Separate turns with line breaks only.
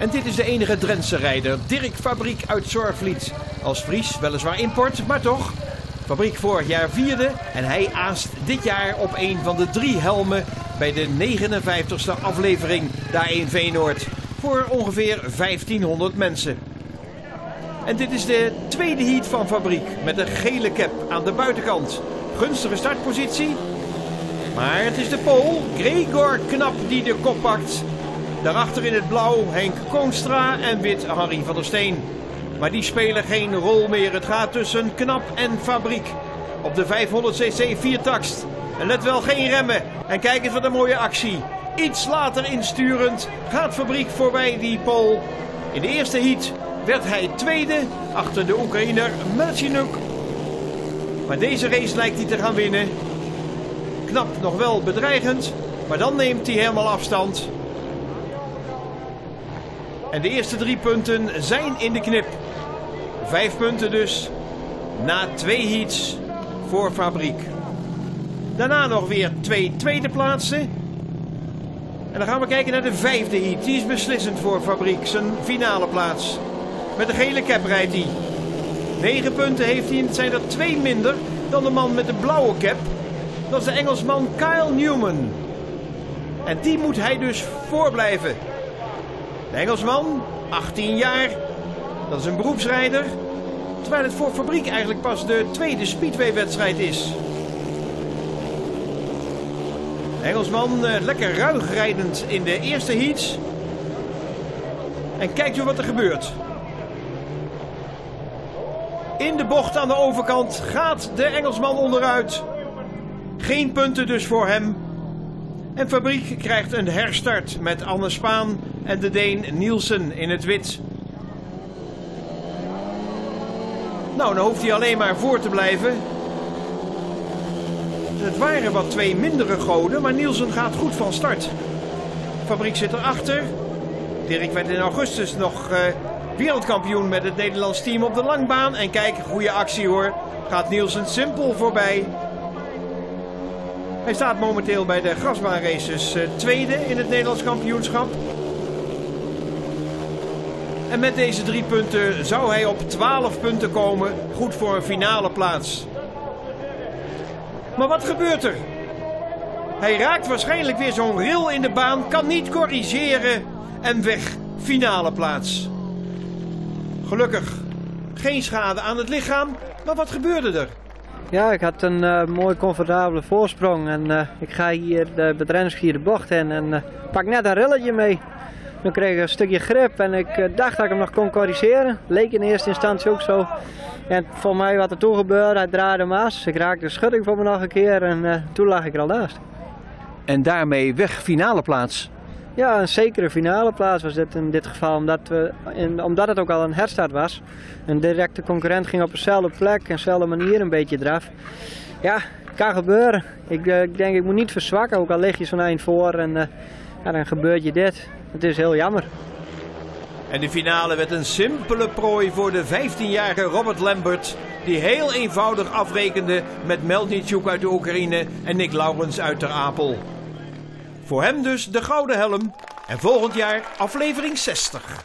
En dit is de enige Drentse rijder, Dirk Fabriek uit Zorgvliet. Als Fries, weliswaar import, maar toch. Fabriek vorig jaar vierde en hij aast dit jaar op een van de drie helmen bij de 59ste aflevering daar in Veenoord. Voor ongeveer 1500 mensen. En dit is de tweede heat van Fabriek met een gele cap aan de buitenkant. Gunstige startpositie. Maar het is de Pool, Gregor Knap, die de kop pakt. Daarachter in het blauw Henk Koonstra en wit Harry van der Steen. Maar die spelen geen rol meer. Het gaat tussen Knap en Fabriek. Op de 500cc viertakst. En let wel geen remmen. En kijk eens wat een mooie actie. Iets later insturend gaat Fabriek voorbij die Pool. In de eerste heat werd hij tweede achter de Oekraïner Melchinuk. Maar deze race lijkt hij te gaan winnen. Knap nog wel bedreigend, maar dan neemt hij helemaal afstand. En de eerste drie punten zijn in de knip. Vijf punten dus na twee heats voor Fabriek. Daarna nog weer twee tweede plaatsen. En dan gaan we kijken naar de vijfde heat. Die is beslissend voor Fabriek, zijn finale plaats. Met de gele cap rijdt hij. Negen punten heeft hij en het zijn er twee minder dan de man met de blauwe cap. Dat is de Engelsman Kyle Newman. En die moet hij dus voorblijven. De Engelsman, 18 jaar, dat is een beroepsrijder. Terwijl het voor Fabriek eigenlijk pas de tweede Speedway-wedstrijd is. De Engelsman eh, lekker ruig rijdend in de eerste heats. En kijkt u wat er gebeurt. In de bocht aan de overkant gaat de Engelsman onderuit. Geen punten dus voor hem. En Fabriek krijgt een herstart met Anne Spaan en de Deen Nielsen in het wit. Nou, dan hoeft hij alleen maar voor te blijven. Het waren wat twee mindere goden, maar Nielsen gaat goed van start. Fabriek zit erachter. Dirk werd in augustus nog uh, wereldkampioen met het Nederlands team op de langbaan. En kijk, goede actie hoor. Gaat Nielsen simpel voorbij. Hij staat momenteel bij de grasbaanraces uh, tweede in het Nederlands kampioenschap. En met deze drie punten zou hij op 12 punten komen. Goed voor een finale plaats. Maar wat gebeurt er? Hij raakt waarschijnlijk weer zo'n ril in de baan, kan niet corrigeren en weg. Finale plaats. Gelukkig geen schade aan het lichaam, maar wat gebeurde er?
Ja, ik had een uh, mooi comfortabele voorsprong en uh, ik ga hier de bedrijfsgier de bocht in en uh, pak net een rilletje mee. Dan kreeg ik een stukje grip en ik dacht dat ik hem nog kon corrigeren. Leek in eerste instantie ook zo. En voor mij wat er toen gebeurde, hij draaide af. Ik raakte de schutting voor me nog een keer en toen lag ik er al naast.
En daarmee weg finale plaats?
Ja, een zekere finale plaats was dit in dit geval, omdat, we, in, omdat het ook al een herstart was. Een directe concurrent ging op dezelfde plek en dezelfde manier een beetje eraf. Ja, kan gebeuren. Ik, ik denk, ik moet niet verzwakken, ook al lig je zo'n eind voor en uh, ja, dan gebeurt je dit. Het is heel jammer.
En de finale werd een simpele prooi voor de 15-jarige Robert Lambert, die heel eenvoudig afrekende met Melnichuk uit de Oekraïne en Nick Laurens uit Ter Apel. Voor hem dus de gouden helm en volgend jaar aflevering 60.